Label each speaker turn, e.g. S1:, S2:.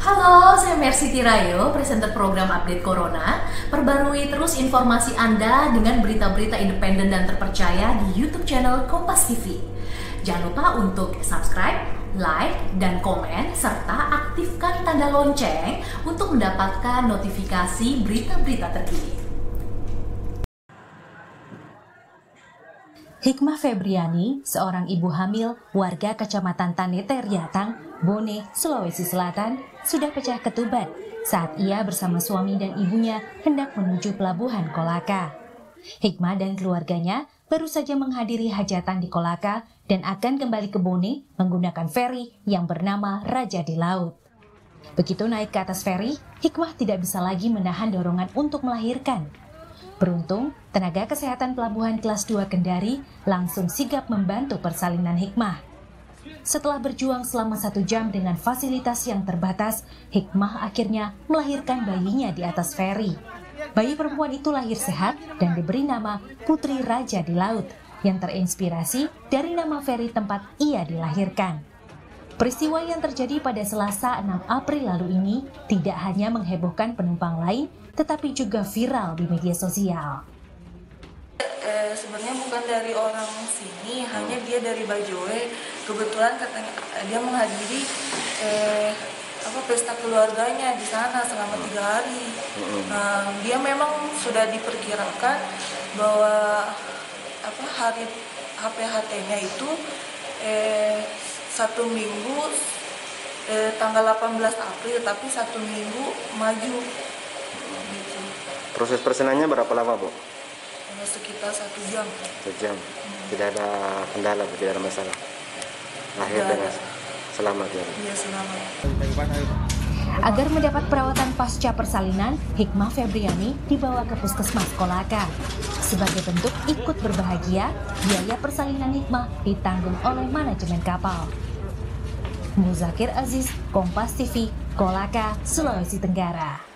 S1: Halo, saya Mercy Tirayo, presenter program Update Corona. Perbarui terus informasi Anda dengan berita-berita independen dan terpercaya di YouTube channel Kompas TV. Jangan lupa untuk subscribe, like, dan komen, serta aktifkan tanda lonceng untuk mendapatkan notifikasi berita-berita terkini.
S2: Hikmah Febriani, seorang ibu hamil warga Kecamatan Tanete Riatang, Bone, Sulawesi Selatan, sudah pecah ketuban saat ia bersama suami dan ibunya hendak menuju pelabuhan Kolaka. Hikmah dan keluarganya baru saja menghadiri hajatan di Kolaka dan akan kembali ke Bone menggunakan feri yang bernama Raja di Laut. Begitu naik ke atas feri, Hikmah tidak bisa lagi menahan dorongan untuk melahirkan Beruntung, tenaga kesehatan pelabuhan kelas 2 Kendari langsung sigap membantu persalinan Hikmah. Setelah berjuang selama satu jam dengan fasilitas yang terbatas, Hikmah akhirnya melahirkan bayinya di atas feri. Bayi perempuan itu lahir sehat dan diberi nama Putri Raja di Laut yang terinspirasi dari nama feri tempat ia dilahirkan. Peristiwa yang terjadi pada Selasa 6 April lalu ini tidak hanya menghebohkan penumpang lain, tetapi juga viral di media sosial.
S3: Eh, sebenarnya bukan dari orang sini, hanya dia dari Bajoe. Kebetulan katanya eh, dia menghadiri eh, apa pesta keluarganya di sana selama tiga hari. Nah, dia memang sudah diperkirakan bahwa apa hari HPHT-nya itu eh, satu minggu eh, tanggal 18 April tapi satu minggu maju gitu.
S4: proses persenannya berapa lama bu?
S3: Eh, sekitar satu jam
S4: satu jam hmm. tidak ada kendala tidak ada masalah lahir dengan selamat ya
S3: iya selamat
S2: Agar mendapat perawatan pasca persalinan, Hikmah Febriani dibawa ke puskesmas Kolaka. Sebagai bentuk ikut berbahagia, biaya persalinan Hikmah ditanggung oleh manajemen kapal. Muzakir Aziz, Kompas TV, Kolaka, Sulawesi Tenggara.